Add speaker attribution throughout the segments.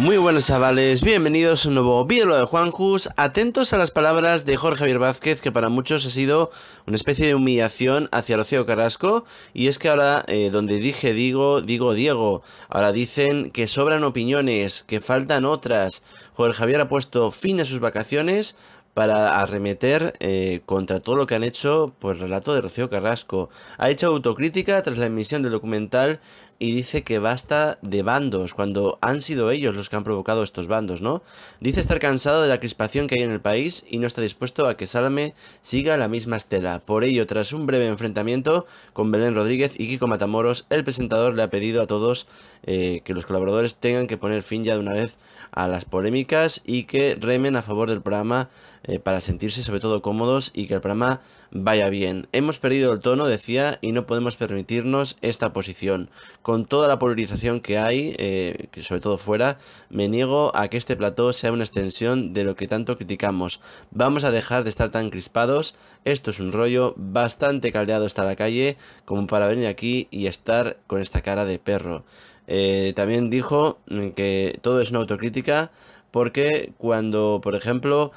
Speaker 1: Muy buenos chavales, bienvenidos a un nuevo vídeo de Juanjus. Atentos a las palabras de Jorge Javier Vázquez, que para muchos ha sido una especie de humillación hacia Rocío Carrasco. Y es que ahora, eh, donde dije digo, digo Diego. Ahora dicen que sobran opiniones, que faltan otras. Jorge Javier ha puesto fin a sus vacaciones para arremeter eh, contra todo lo que han hecho por el relato de Rocío Carrasco. Ha hecho autocrítica tras la emisión del documental y dice que basta de bandos, cuando han sido ellos los que han provocado estos bandos, ¿no? Dice estar cansado de la crispación que hay en el país y no está dispuesto a que Salame siga la misma estela. Por ello, tras un breve enfrentamiento con Belén Rodríguez y Kiko Matamoros, el presentador le ha pedido a todos eh, que los colaboradores tengan que poner fin ya de una vez a las polémicas y que remen a favor del programa eh, para sentirse sobre todo cómodos y que el programa vaya bien. Hemos perdido el tono, decía, y no podemos permitirnos esta posición. Con toda la polarización que hay, eh, sobre todo fuera, me niego a que este plató sea una extensión de lo que tanto criticamos. Vamos a dejar de estar tan crispados. Esto es un rollo bastante caldeado está la calle como para venir aquí y estar con esta cara de perro. Eh, también dijo que todo es una autocrítica porque cuando, por ejemplo,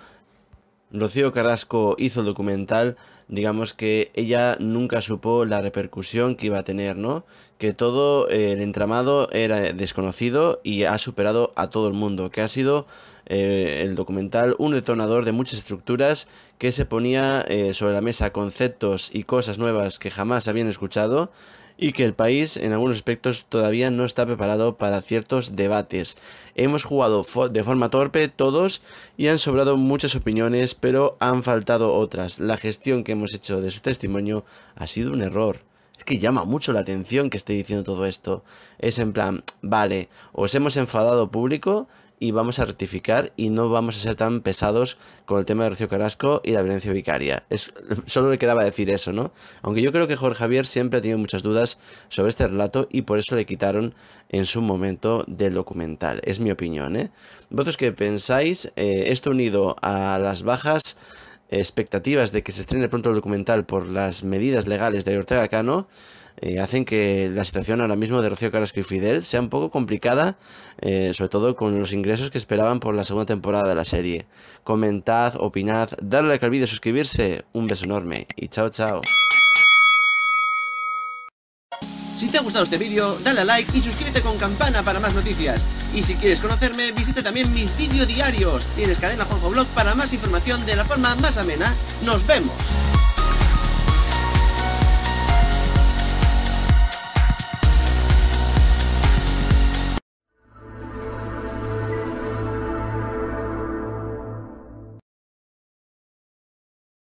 Speaker 1: Rocío Carrasco hizo el documental, digamos que ella nunca supo la repercusión que iba a tener, ¿no? Que todo eh, el entramado era desconocido y ha superado a todo el mundo, que ha sido eh, el documental un detonador de muchas estructuras que se ponía eh, sobre la mesa conceptos y cosas nuevas que jamás habían escuchado y que el país en algunos aspectos todavía no está preparado para ciertos debates. Hemos jugado de forma torpe todos y han sobrado muchas opiniones, pero han faltado otras. La gestión que hemos hecho de su testimonio ha sido un error. Que llama mucho la atención que esté diciendo todo esto. Es en plan, vale, os hemos enfadado público y vamos a rectificar y no vamos a ser tan pesados con el tema de Rocío Carrasco y la violencia vicaria. Es, solo le quedaba decir eso, ¿no? Aunque yo creo que Jorge Javier siempre ha tenido muchas dudas sobre este relato y por eso le quitaron en su momento del documental. Es mi opinión, ¿eh? ¿Vosotros qué pensáis? Eh, esto unido a las bajas expectativas de que se estrene pronto el documental por las medidas legales de Ortega Cano eh, hacen que la situación ahora mismo de Rocío Carrasco y Fidel sea un poco complicada, eh, sobre todo con los ingresos que esperaban por la segunda temporada de la serie. Comentad, opinad, darle like al vídeo, suscribirse, un beso enorme y chao chao.
Speaker 2: Si te ha gustado este vídeo, dale a like y suscríbete con campana para más noticias. Y si quieres conocerme, visita también mis vídeos diarios. Tienes cadena Juanjo Blog para más información de la forma más amena. ¡Nos vemos!